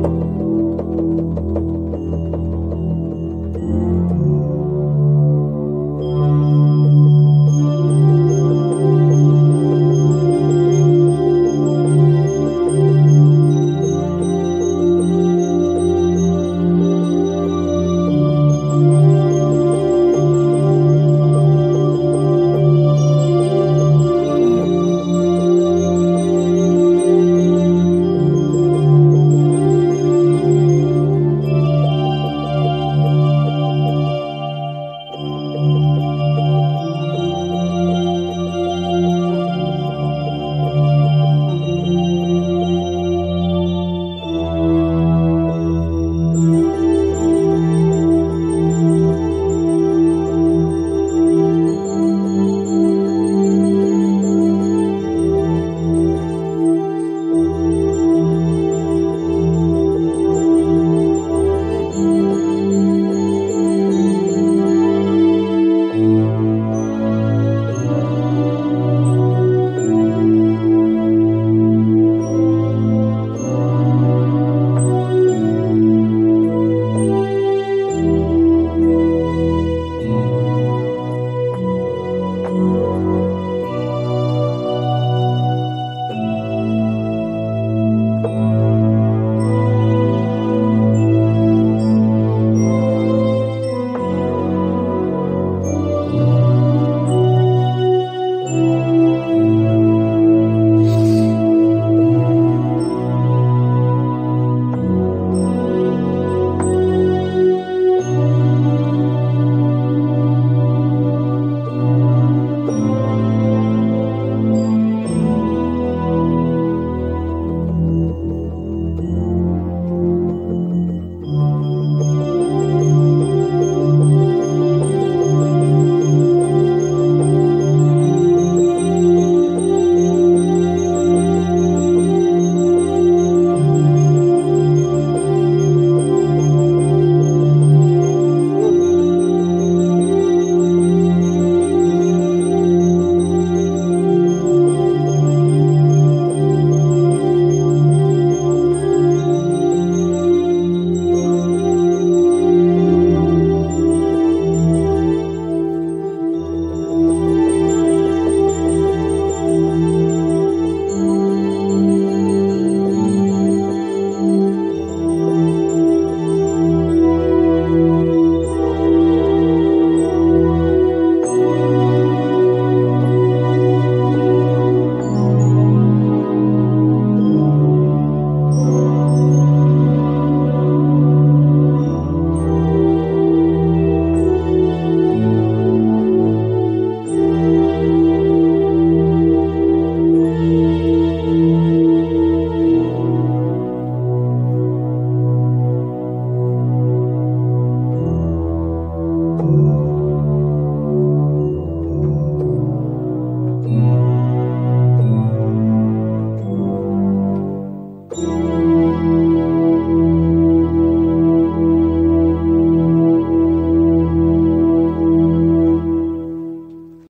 you.